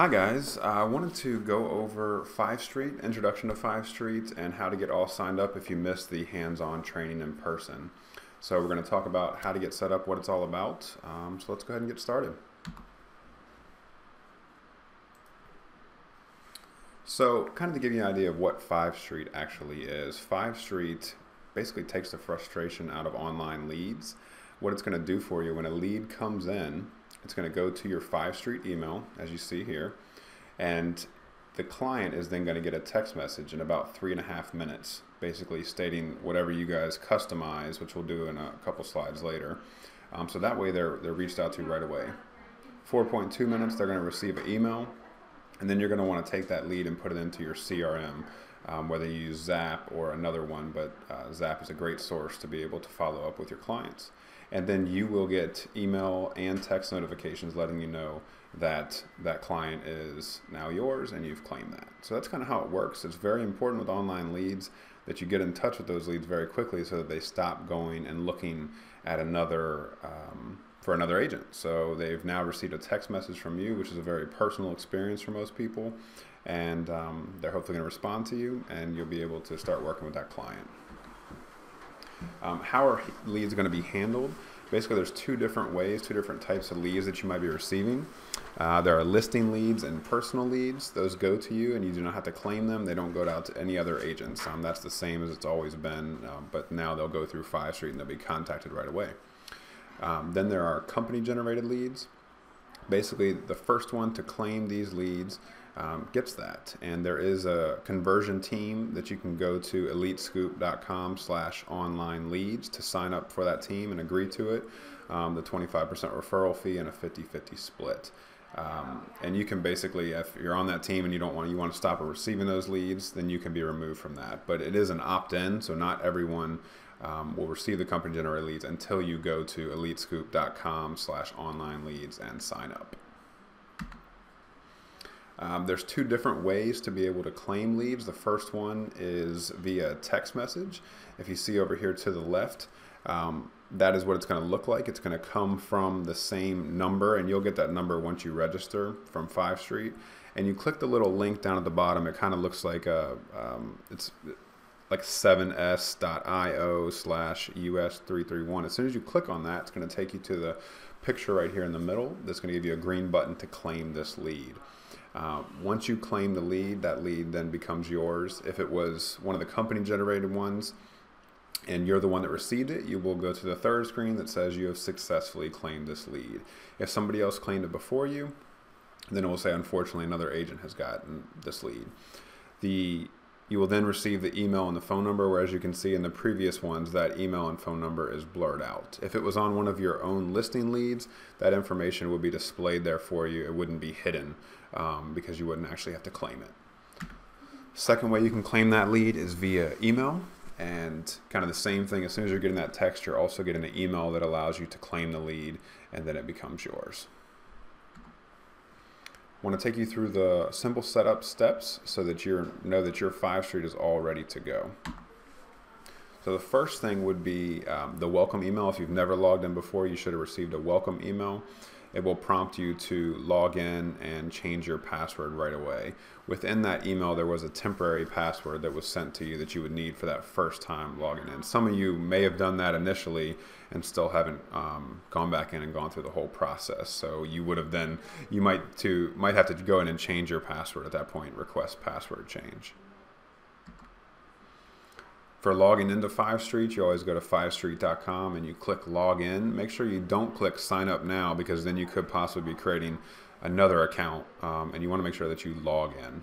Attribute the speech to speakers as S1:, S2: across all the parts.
S1: Hi guys, I wanted to go over Fivestreet, introduction to Fivestreet, and how to get all signed up if you missed the hands-on training in person. So we're going to talk about how to get set up, what it's all about. Um, so let's go ahead and get started. So kind of to give you an idea of what Fivestreet actually is, Fivestreet basically takes the frustration out of online leads. What it's going to do for you when a lead comes in, it's going to go to your Fivestreet email, as you see here, and the client is then going to get a text message in about three and a half minutes, basically stating whatever you guys customize, which we'll do in a couple slides later. Um, so that way they're, they're reached out to right away. 4.2 minutes, they're going to receive an email, and then you're going to want to take that lead and put it into your CRM, um, whether you use Zap or another one, but uh, Zap is a great source to be able to follow up with your clients and then you will get email and text notifications letting you know that that client is now yours and you've claimed that. So that's kind of how it works. It's very important with online leads that you get in touch with those leads very quickly so that they stop going and looking at another um, for another agent. So they've now received a text message from you, which is a very personal experience for most people, and um, they're hopefully going to respond to you, and you'll be able to start working with that client. Um, how are leads going to be handled? Basically, there's two different ways, two different types of leads that you might be receiving. Uh, there are listing leads and personal leads. Those go to you, and you do not have to claim them. They don't go out to any other agents. Um, that's the same as it's always been, uh, but now they'll go through Fivestreet and they'll be contacted right away. Um, then there are company-generated leads. Basically, the first one to claim these leads um, gets that. And there is a conversion team that you can go to elitescoop.com slash online leads to sign up for that team and agree to it. Um, the 25% referral fee and a 50-50 split. Um, and you can basically, if you're on that team and you don't want you want to stop receiving those leads, then you can be removed from that. But it is an opt-in, so not everyone um, will receive the company generated leads until you go to elitescoop.com slash online leads and sign up. Um, there's two different ways to be able to claim leads. The first one is via text message. If you see over here to the left, um, that is what it's going to look like. It's going to come from the same number, and you'll get that number once you register from Five Street. And you click the little link down at the bottom. It kind of looks like a, um, it's like 7s.io slash us331. As soon as you click on that, it's going to take you to the picture right here in the middle. That's going to give you a green button to claim this lead. Uh, once you claim the lead, that lead then becomes yours. If it was one of the company generated ones and you're the one that received it, you will go to the third screen that says you have successfully claimed this lead. If somebody else claimed it before you, then it will say, unfortunately, another agent has gotten this lead. The you will then receive the email and the phone number, where as you can see in the previous ones, that email and phone number is blurred out. If it was on one of your own listing leads, that information would be displayed there for you. It wouldn't be hidden um, because you wouldn't actually have to claim it. Second way you can claim that lead is via email. And kind of the same thing, as soon as you're getting that text, you're also getting an email that allows you to claim the lead and then it becomes yours. I want to take you through the simple setup steps so that you know that your Fivestreet is all ready to go. So the first thing would be um, the welcome email. If you've never logged in before, you should have received a welcome email it will prompt you to log in and change your password right away. Within that email, there was a temporary password that was sent to you that you would need for that first time logging in. Some of you may have done that initially and still haven't um, gone back in and gone through the whole process. So you would have then, you might to might have to go in and change your password at that point, request password change. For logging into Fivestreet, you always go to fivestreet.com and you click login. Make sure you don't click sign up now because then you could possibly be creating another account um, and you want to make sure that you log in.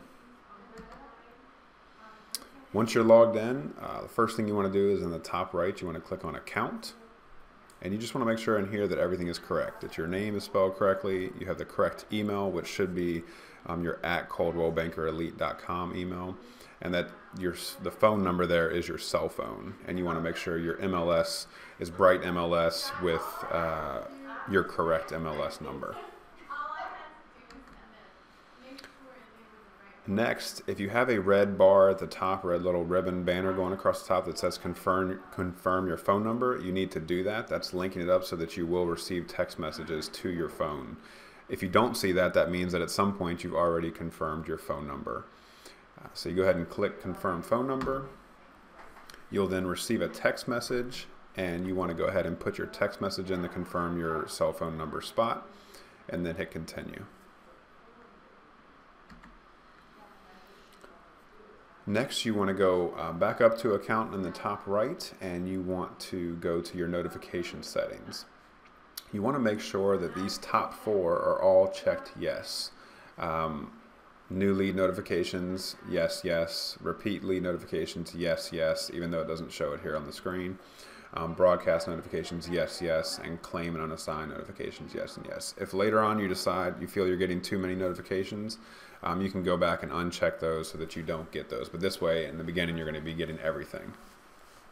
S1: Once you're logged in, uh, the first thing you want to do is in the top right, you want to click on account. And you just want to make sure in here that everything is correct, that your name is spelled correctly, you have the correct email, which should be um, your at coldwellbankerelite.com email and that your the phone number there is your cell phone, and you want to make sure your MLS is bright MLS with uh, your correct MLS number. Next, if you have a red bar at the top, red little ribbon banner going across the top that says confirm confirm your phone number, you need to do that. That's linking it up so that you will receive text messages to your phone. If you don't see that, that means that at some point you've already confirmed your phone number. Uh, so you go ahead and click confirm phone number. You'll then receive a text message and you want to go ahead and put your text message in to confirm your cell phone number spot and then hit continue. Next, you want to go uh, back up to account in the top right and you want to go to your notification settings. You want to make sure that these top four are all checked yes. Um, new lead notifications, yes, yes. Repeat lead notifications, yes, yes, even though it doesn't show it here on the screen. Um, broadcast notifications, yes, yes, and claim and unassigned notifications, yes, and yes. If later on you decide you feel you're getting too many notifications, um, you can go back and uncheck those so that you don't get those. But this way, in the beginning, you're going to be getting everything.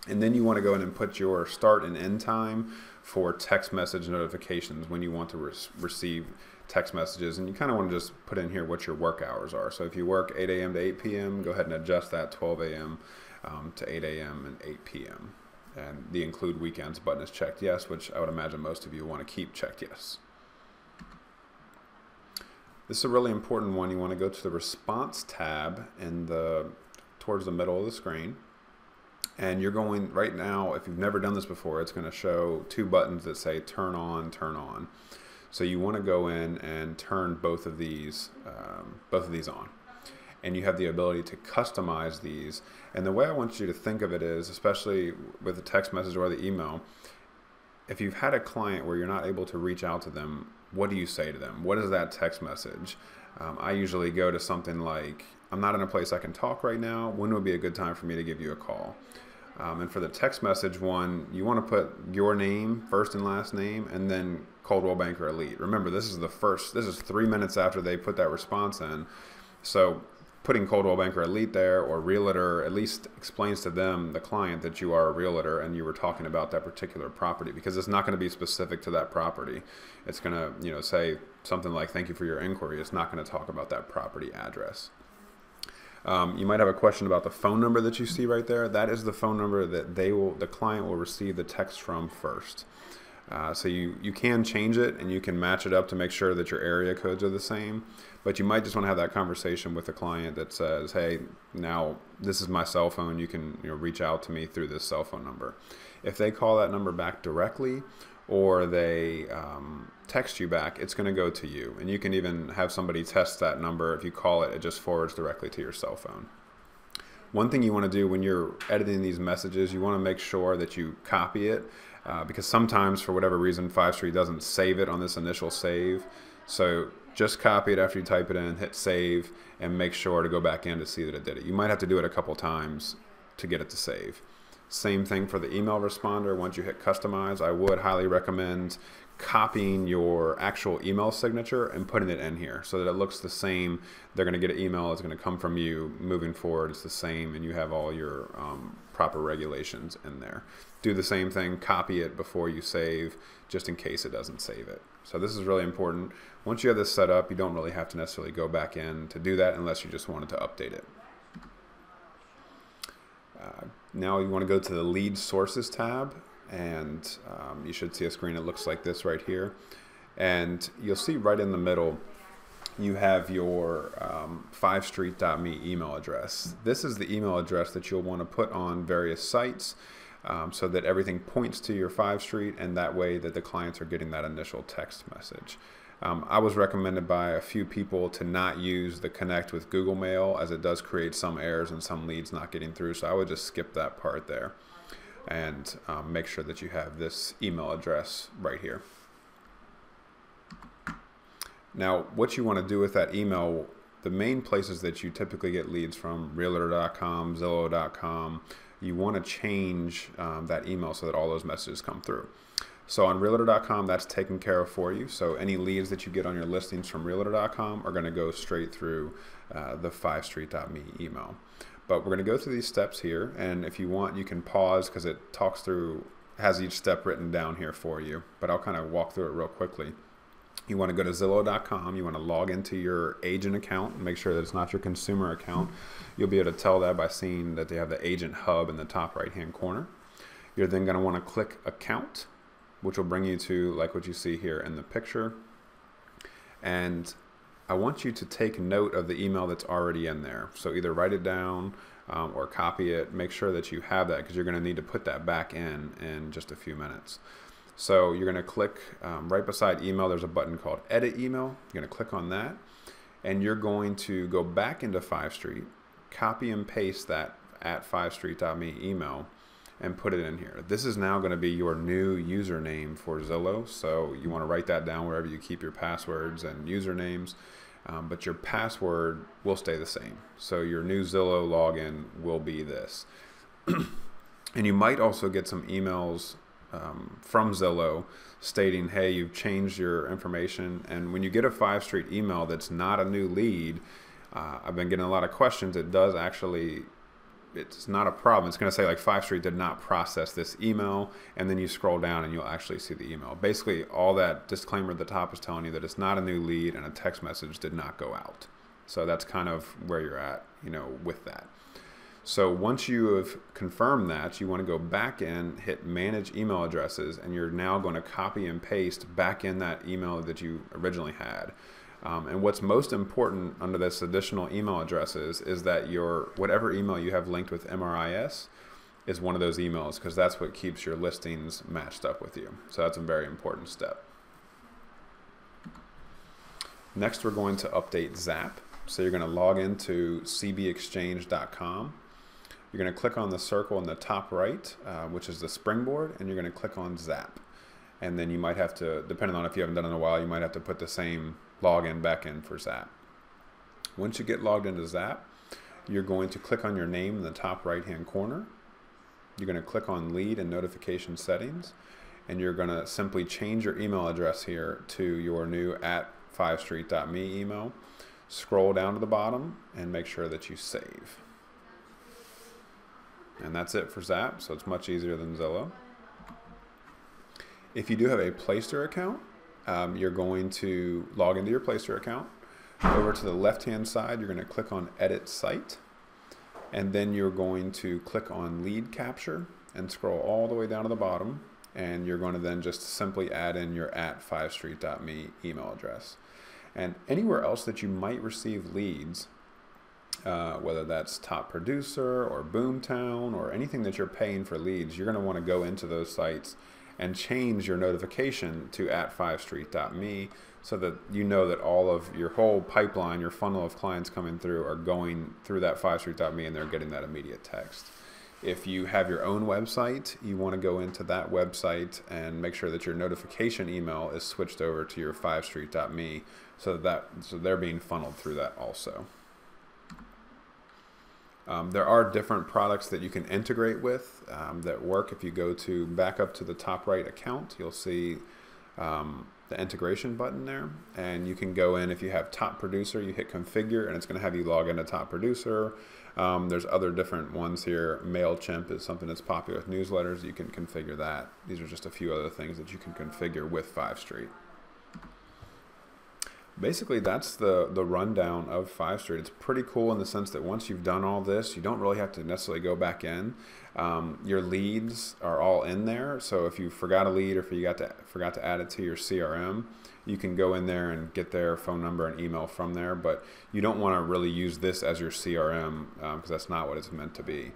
S1: And then you want to go in and put your start and end time for text message notifications when you want to re receive text messages. And you kind of want to just put in here what your work hours are. So if you work 8 a.m. to 8 p.m., go ahead and adjust that 12 a.m. Um, to 8 a.m. and 8 p.m. And the include weekends button is checked yes, which I would imagine most of you want to keep checked yes. This is a really important one. You want to go to the response tab in the towards the middle of the screen. And you're going right now, if you've never done this before, it's going to show two buttons that say turn on, turn on. So you want to go in and turn both of these, um, both of these on. And you have the ability to customize these. And the way I want you to think of it is, especially with the text message or the email, if you've had a client where you're not able to reach out to them, what do you say to them? What is that text message? Um, I usually go to something like, I'm not in a place I can talk right now. When would be a good time for me to give you a call? Um, and for the text message one, you want to put your name, first and last name, and then Coldwell Banker Elite. Remember, this is the first, this is three minutes after they put that response in. So putting Coldwell Banker Elite there or Realtor at least explains to them, the client, that you are a realtor and you were talking about that particular property because it's not going to be specific to that property. It's going to, you know, say something like, thank you for your inquiry. It's not going to talk about that property address. Um, you might have a question about the phone number that you see right there. That is the phone number that they will, the client will receive the text from first. Uh, so you, you can change it and you can match it up to make sure that your area codes are the same. But you might just want to have that conversation with a client that says, hey, now this is my cell phone. You can you know, reach out to me through this cell phone number. If they call that number back directly or they um, text you back, it's going to go to you. And you can even have somebody test that number. If you call it, it just forwards directly to your cell phone. One thing you want to do when you're editing these messages, you want to make sure that you copy it uh, because sometimes, for whatever reason, Fivestreet doesn't save it on this initial save. So just copy it after you type it in, hit save, and make sure to go back in to see that it did it. You might have to do it a couple times to get it to save. Same thing for the email responder. Once you hit customize, I would highly recommend copying your actual email signature and putting it in here so that it looks the same. They're going to get an email. It's going to come from you. Moving forward, it's the same, and you have all your um, proper regulations in there. Do the same thing. Copy it before you save, just in case it doesn't save it. So this is really important. Once you have this set up, you don't really have to necessarily go back in to do that unless you just wanted to update it. Uh, now you want to go to the lead sources tab and um, you should see a screen that looks like this right here. And you'll see right in the middle, you have your um, 5street.me email address. This is the email address that you'll want to put on various sites um, so that everything points to your Fivestreet and that way that the clients are getting that initial text message. Um, I was recommended by a few people to not use the connect with Google Mail as it does create some errors and some leads not getting through. So I would just skip that part there and um, make sure that you have this email address right here. Now, what you want to do with that email, the main places that you typically get leads from, realtor.com, zillow.com, you want to change um, that email so that all those messages come through. So on realtor.com, that's taken care of for you. So any leads that you get on your listings from realtor.com are going to go straight through uh, the 5street.me email. But we're going to go through these steps here. And if you want, you can pause because it talks through, has each step written down here for you. But I'll kind of walk through it real quickly. You want to go to Zillow.com. You want to log into your agent account and make sure that it's not your consumer account. You'll be able to tell that by seeing that they have the agent hub in the top right hand corner. You're then going to want to click account which will bring you to like what you see here in the picture. And I want you to take note of the email that's already in there. So either write it down um, or copy it. Make sure that you have that because you're going to need to put that back in in just a few minutes. So you're going to click um, right beside email, there's a button called edit email. You're going to click on that and you're going to go back into Fivestreet, copy and paste that at 5street.me email and put it in here. This is now going to be your new username for Zillow. So you want to write that down wherever you keep your passwords and usernames. Um, but your password will stay the same. So your new Zillow login will be this. and you might also get some emails um, from Zillow stating, hey, you've changed your information. And when you get a Fivestreet email that's not a new lead, uh, I've been getting a lot of questions. It does actually it's not a problem. It's going to say like Fivestreet did not process this email, and then you scroll down and you'll actually see the email. Basically, all that disclaimer at the top is telling you that it's not a new lead and a text message did not go out. So that's kind of where you're at, you know, with that. So once you have confirmed that, you want to go back in, hit manage email addresses, and you're now going to copy and paste back in that email that you originally had. Um, and what's most important under this additional email addresses is that your whatever email you have linked with MRIS is one of those emails because that's what keeps your listings matched up with you. So that's a very important step. Next, we're going to update Zap. So you're going to log into cbexchange.com. You're going to click on the circle in the top right, uh, which is the springboard, and you're going to click on Zap. And then you might have to, depending on if you haven't done it in a while, you might have to put the same login back in for Zap. Once you get logged into Zap, you're going to click on your name in the top right hand corner. You're going to click on lead and notification settings and you're going to simply change your email address here to your new at 5street.me email. Scroll down to the bottom and make sure that you save. And that's it for Zap, so it's much easier than Zillow. If you do have a Placester account, um, you're going to log into your Placester account. Over to the left-hand side, you're going to click on Edit Site. And then you're going to click on Lead Capture and scroll all the way down to the bottom. And you're going to then just simply add in your at 5street.me email address. And anywhere else that you might receive leads, uh, whether that's top producer or boomtown or anything that you're paying for leads, you're going to want to go into those sites and change your notification to at 5street.me so that you know that all of your whole pipeline, your funnel of clients coming through are going through that 5street.me and they're getting that immediate text. If you have your own website, you want to go into that website and make sure that your notification email is switched over to your 5street.me so that so they're being funneled through that also. Um, there are different products that you can integrate with um, that work. If you go to back up to the top right account, you'll see um, the integration button there. And you can go in, if you have top producer, you hit configure and it's going to have you log into top producer. Um, there's other different ones here. MailChimp is something that's popular with newsletters. You can configure that. These are just a few other things that you can configure with Fivestreet basically that's the the rundown of Fivestreet. It's pretty cool in the sense that once you've done all this, you don't really have to necessarily go back in. Um, your leads are all in there. So if you forgot a lead or if you got to forgot to add it to your CRM, you can go in there and get their phone number and email from there. But you don't want to really use this as your CRM because um, that's not what it's meant to be.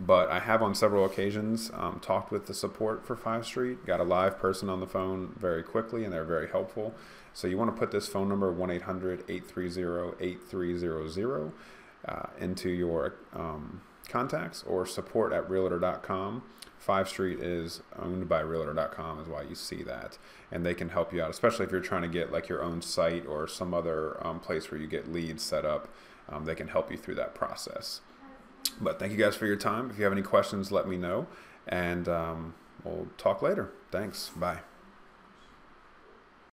S1: But I have on several occasions um, talked with the support for Fivestreet, got a live person on the phone very quickly, and they're very helpful. So you want to put this phone number 1 800 830 8300 uh, into your um, contacts or support at realtor.com. Fivestreet is owned by realtor.com, is why you see that. And they can help you out, especially if you're trying to get like your own site or some other um, place where you get leads set up. Um, they can help you through that process. But thank you guys for your time. If you have any questions, let me know. And um, we'll talk later. Thanks. Bye.